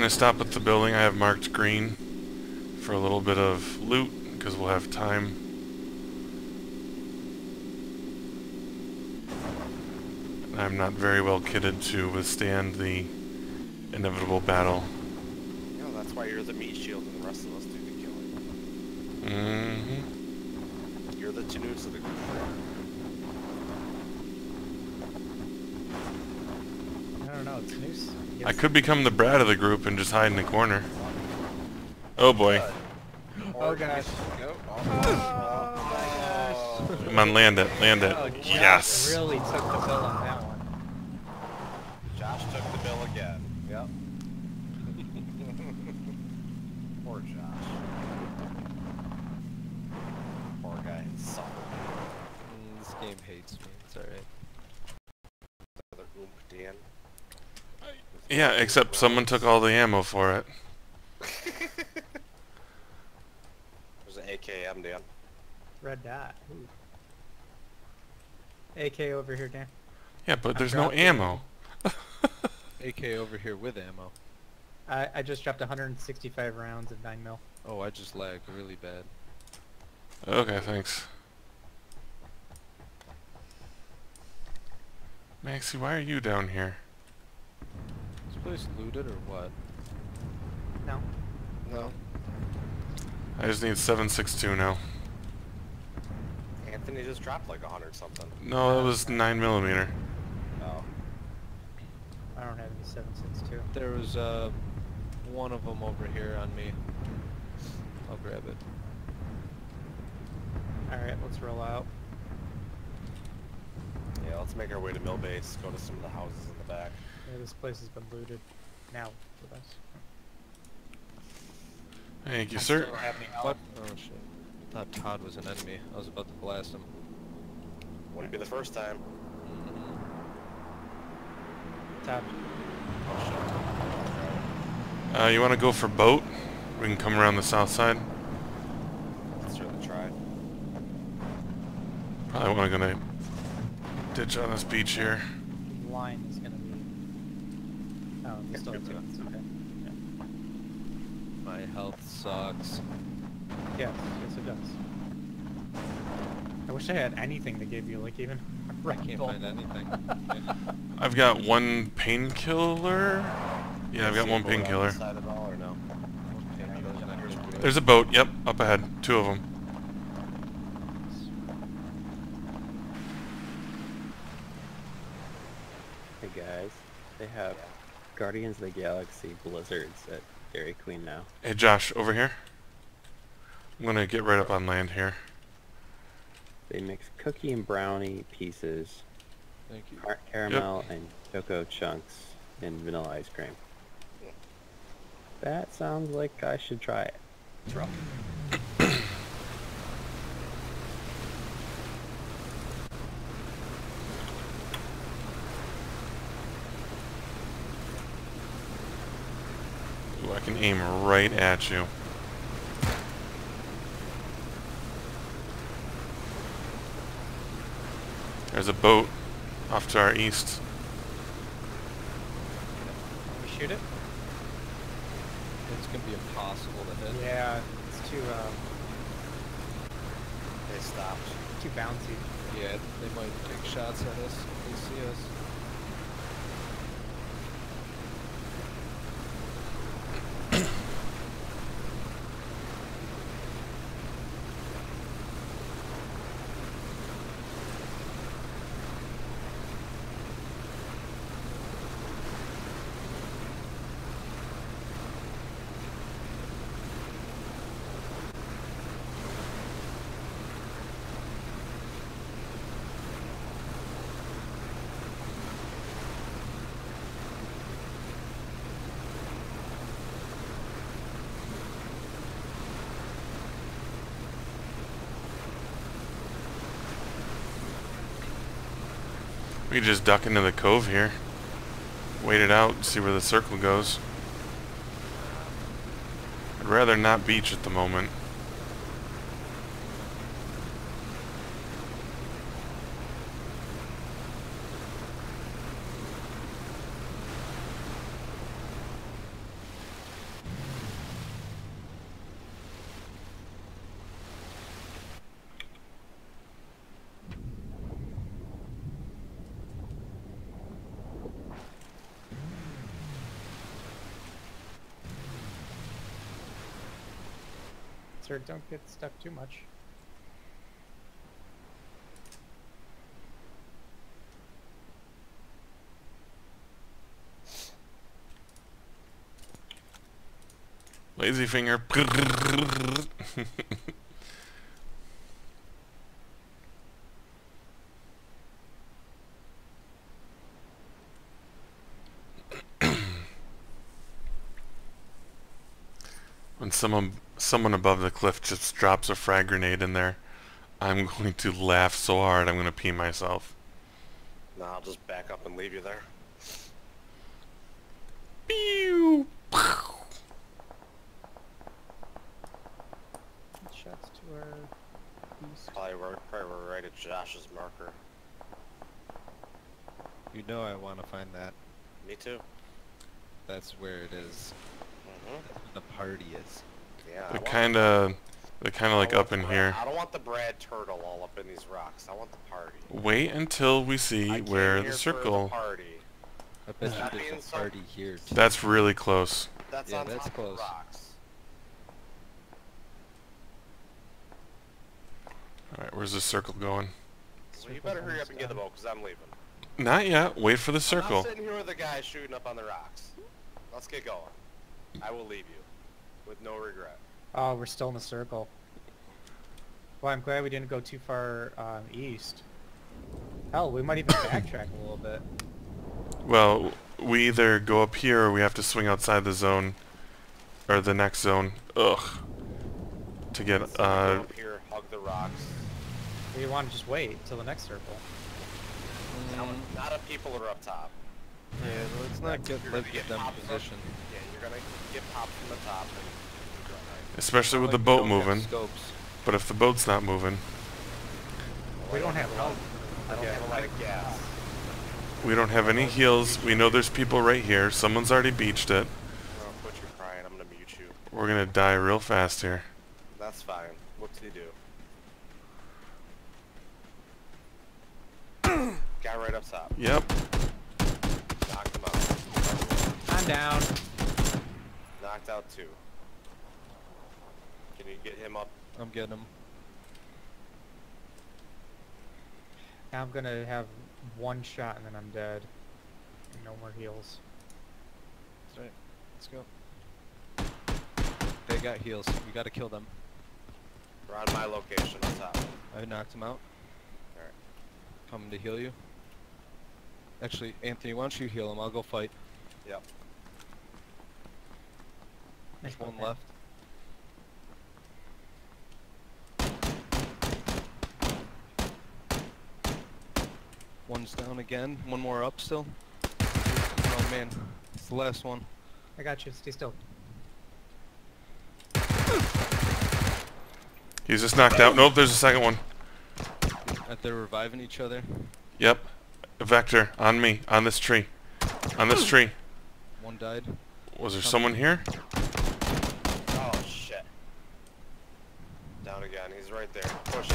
I'm gonna stop at the building I have marked green for a little bit of loot because we'll have time. I'm not very well kitted to withstand the inevitable battle. You know, that's why you're the meat shield and the rest of us do the killing. Mm-hmm. You're the Tanus of the group. I don't know. It's news. I could become the Brad of the group and just hide in the corner. Oh boy. Oh gosh. Oh my gosh. Come on, land it, land it. Oh, Yes! Really took the bill on that one. Josh took the bill again. Yep. Poor Josh. Poor guy suffered. Mm, this game hates me. It's alright. Another UMP Dan. Yeah, except someone took all the ammo for it. There's an AKM, Dan. Red dot. Ooh. AK over here, Dan. Yeah, but I there's no ammo. AK over here with ammo. I, I just dropped 165 rounds of 9 mil. Oh, I just lagged really bad. Okay, thanks. Maxie, why are you down here? Is this place looted or what? No. No. I just need 762 now. Anthony just dropped like a hundred something. No, that was 9 millimeter. Oh. I don't have any 762. There was uh, one of them over here on me. I'll grab it. Alright, let's roll out. Yeah, let's make our way to Mill Base, go to some of the houses in the back. Yeah, this place has been looted. Now, with us. Thank you, I sir. still have any What? Oh shit. I thought Todd was an enemy. I was about to blast him. Wouldn't be the first time. Mhm. Todd. Oh shit. Uh, you want to go for boat? We can come around the south side. Let's certainly try. Probably want to gonna ditch on this beach here. Line is gonna be. It's two. It's okay. My health sucks. Yes, yes it does. I wish I had anything that gave you like even a I can't find anything. I've got one painkiller. Yeah, I've got one boat on the painkiller. Side at all or no? There's. There's a boat. Yep, up ahead. Two of them. Hey guys, they have Guardians of the Galaxy Blizzards at Dairy Queen now. Hey, Josh, over here. I'm gonna get right up on land here. They mix cookie and brownie pieces, Thank you. car- caramel and cocoa chunks and vanilla ice cream. That sounds like I should try it. It's rough. Can aim right at you. There's a boat off to our east. Can we shoot it? It's gonna be impossible to hit. Yeah, it's too uh, They stopped. too bouncy. Yeah, they might take shots at us if they see us. We just duck into the cove here. Wait it out, see where the circle goes. I'd rather not beach at the moment. Sure don't get stuck too much. Lazy finger. when someone someone above the cliff just drops a frag grenade in there, I'm going to laugh so hard I'm going to pee myself. No, I'll just back up and leave you there. Pew! Shots to our east. Probably we're, probably we're right at Josh's marker. You know I want to find that. Me too. That's where it is. Mm-hmm. That's where the party is. Yeah. They're kind of they're kind of like up in here. I don't want the Brad Turtle all up in these rocks. I want the party. Wait until we see I where the for circle. party. I bet That you being there's a so- party here too. That's really close. That's Yeah, on that's top close. of rocks. All right, where's the circle going? So you better hurry up and get the boat, because I'm leaving. Not yet. Wait for the circle. I'm sitting here with the guy shooting up on the rocks. Let's get going. I will leave you. With no regret. Oh, we're still in the circle. Well, I'm glad we didn't go too far um, east. Hell, we might even backtrack a little bit. Well, we either go up here or we have to swing outside the zone, or the next zone. Ugh. To get So we go uh, up here, hug the rocks. We want to just wait till the next circle. Now, Mm, not if people are up top. yeah, let's not get let gonna get them popped from- position. Yeah, you're gonna get popped from the top. And especially with Like the boat moving. But if the boat's not moving, We don't have help. I don't have a lot of gas. we don't have any heals. We know there's people right here. Someone's already beached it. Oh, quit your crying. I'm gonna mute you. We're gonna die real fast here. That's fine. What did he do? Guy right up top. Yep. Knocked him out. I'm down. Knocked out two. Can you get him up? I'm getting him. Now I'm gonna have one shot and then I'm dead. No more heals. That's right. Let's go. They got heals. We gotta kill them. We're on my location on top. I knocked him out. Alright. Coming to heal you. Actually, Anthony, why don't you heal him? I'll go fight. Yep. There's Okay. one left. One's down again. One more up still. Oh man, it's the last one. I got you. Stay still. He's just knocked out. Nope, there's a second one. That they're reviving each other. Yep. A vector on me, on this tree. On this tree. One died. Was there someone here? Oh shit. Down again. He's right there. Push.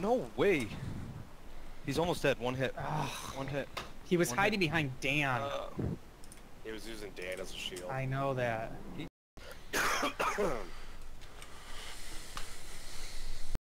No way. He's almost dead. One hit. One hit. he was One hiding behind Dan. Uh, he was using Dan as a shield. I know that.